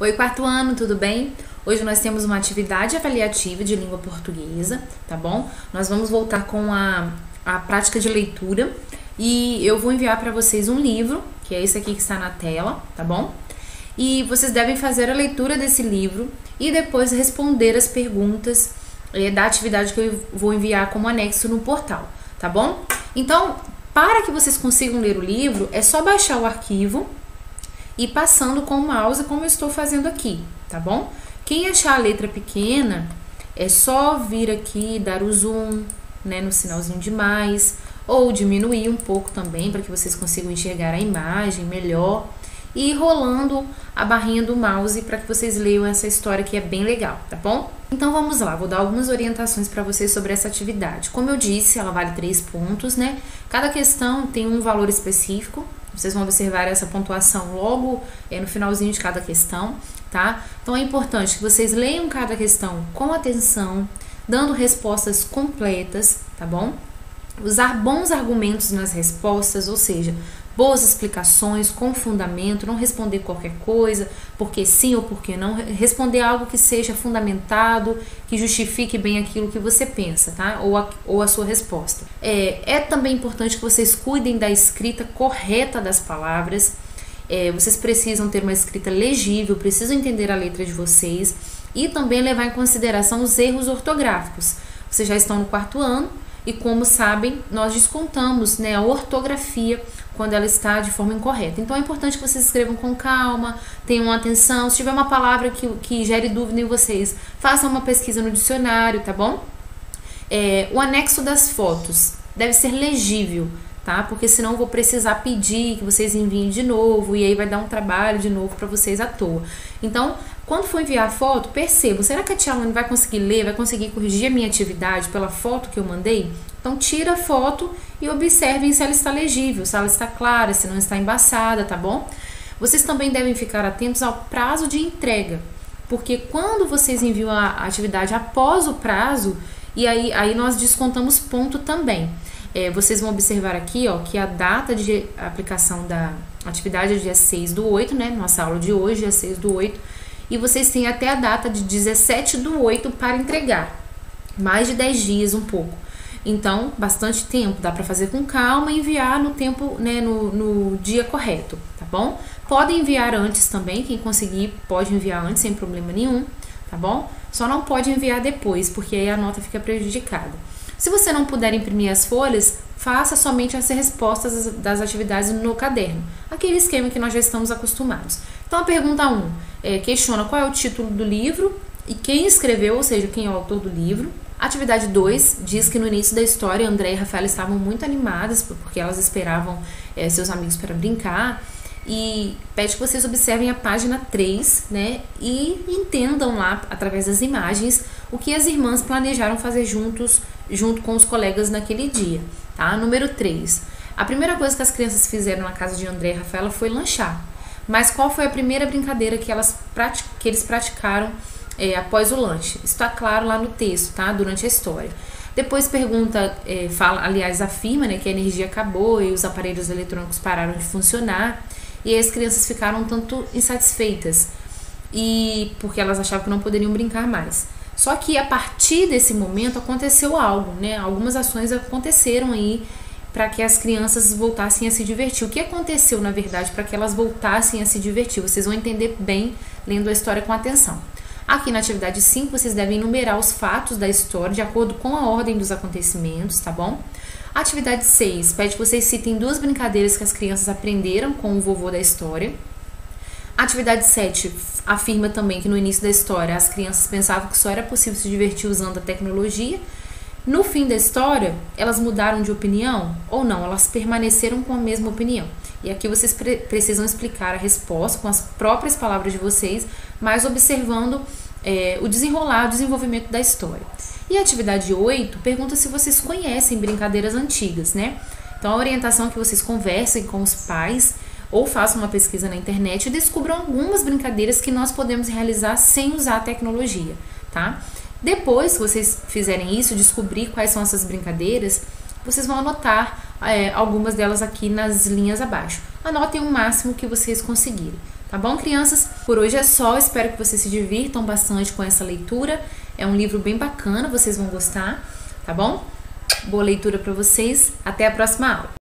Oi, quarto ano, tudo bem? Hoje nós temos uma atividade avaliativa de língua portuguesa, tá bom? Nós vamos voltar com a, a prática de leitura e eu vou enviar para vocês um livro, que é esse aqui que está na tela, tá bom? E vocês devem fazer a leitura desse livro e depois responder as perguntas é, da atividade que eu vou enviar como anexo no portal, tá bom? Então, para que vocês consigam ler o livro, é só baixar o arquivo e passando com o mouse como eu estou fazendo aqui, tá bom? Quem achar a letra pequena, é só vir aqui dar o zoom, né, no sinalzinho de mais, ou diminuir um pouco também para que vocês consigam enxergar a imagem melhor e rolando a barrinha do mouse para que vocês leiam essa história que é bem legal, tá bom? Então vamos lá, vou dar algumas orientações para vocês sobre essa atividade. Como eu disse, ela vale três pontos, né? Cada questão tem um valor específico, vocês vão observar essa pontuação logo é, no finalzinho de cada questão, tá? Então é importante que vocês leiam cada questão com atenção, dando respostas completas, tá bom? Usar bons argumentos nas respostas, ou seja, boas explicações, com fundamento, não responder qualquer coisa, porque sim ou porque não, responder algo que seja fundamentado, que justifique bem aquilo que você pensa, tá? Ou a, ou a sua resposta. É, é também importante que vocês cuidem da escrita correta das palavras. É, vocês precisam ter uma escrita legível, precisam entender a letra de vocês e também levar em consideração os erros ortográficos. Vocês já estão no quarto ano e, como sabem, nós descontamos né, a ortografia quando ela está de forma incorreta. Então é importante que vocês escrevam com calma, tenham atenção. Se tiver uma palavra que, que gere dúvida em vocês, façam uma pesquisa no dicionário, tá bom? É, o anexo das fotos deve ser legível, tá? Porque senão eu vou precisar pedir que vocês enviem de novo e aí vai dar um trabalho de novo para vocês à toa. Então, quando for enviar a foto, perceba, será que a tia Alane vai conseguir ler, vai conseguir corrigir a minha atividade pela foto que eu mandei? Então tira a foto e observem se ela está legível, se ela está clara, se não está embaçada, tá bom? Vocês também devem ficar atentos ao prazo de entrega, porque quando vocês enviam a atividade após o prazo, e aí, aí nós descontamos ponto também. É, vocês vão observar aqui ó, que a data de aplicação da atividade é dia 6 do 8, né? Nossa aula de hoje é 6 do 8. E vocês têm até a data de 17 do 8 para entregar. Mais de 10 dias, um pouco. Então, bastante tempo, dá para fazer com calma e enviar no tempo, né, no, no dia correto, tá bom? Podem enviar antes também, quem conseguir pode enviar antes sem problema nenhum, tá bom? Só não pode enviar depois, porque aí a nota fica prejudicada. Se você não puder imprimir as folhas, faça somente as respostas das atividades no caderno, aquele esquema que nós já estamos acostumados. Então, a pergunta 1 um, é, questiona qual é o título do livro e quem escreveu, ou seja, quem é o autor do livro. Atividade 2 diz que no início da história André e Rafael estavam muito animadas porque elas esperavam é, seus amigos para brincar e pede que vocês observem a página 3, né, e entendam lá através das imagens o que as irmãs planejaram fazer juntos, junto com os colegas naquele dia, tá? Número 3. A primeira coisa que as crianças fizeram na casa de André e Rafaela foi lanchar. Mas qual foi a primeira brincadeira que elas que eles praticaram é, após o lanche. Está claro lá no texto, tá? Durante a história. Depois pergunta, é, fala, aliás, afirma né, que a energia acabou e os aparelhos eletrônicos pararam de funcionar. E as crianças ficaram um tanto insatisfeitas. E porque elas achavam que não poderiam brincar mais. Só que a partir desse momento aconteceu algo, né? Algumas ações aconteceram aí para que as crianças voltassem a se divertir. O que aconteceu, na verdade, para que elas voltassem a se divertir? Vocês vão entender bem lendo a história com atenção. Aqui na atividade 5, vocês devem enumerar os fatos da história de acordo com a ordem dos acontecimentos, tá bom? Atividade 6 pede que vocês citem duas brincadeiras que as crianças aprenderam com o vovô da história. Atividade 7 afirma também que no início da história as crianças pensavam que só era possível se divertir usando a tecnologia. No fim da história, elas mudaram de opinião ou não? Elas permaneceram com a mesma opinião. E aqui vocês pre precisam explicar a resposta com as próprias palavras de vocês, mas observando é, o desenrolar, o desenvolvimento da história. E a atividade 8 pergunta se vocês conhecem brincadeiras antigas, né? Então a orientação é que vocês conversem com os pais ou façam uma pesquisa na internet e descubram algumas brincadeiras que nós podemos realizar sem usar a tecnologia, tá? Depois que vocês fizerem isso, descobrir quais são essas brincadeiras, vocês vão anotar é, algumas delas aqui nas linhas abaixo. Anotem o máximo que vocês conseguirem, Tá bom, crianças? Por hoje é só. Espero que vocês se divirtam bastante com essa leitura. É um livro bem bacana, vocês vão gostar, tá bom? Boa leitura para vocês. Até a próxima aula.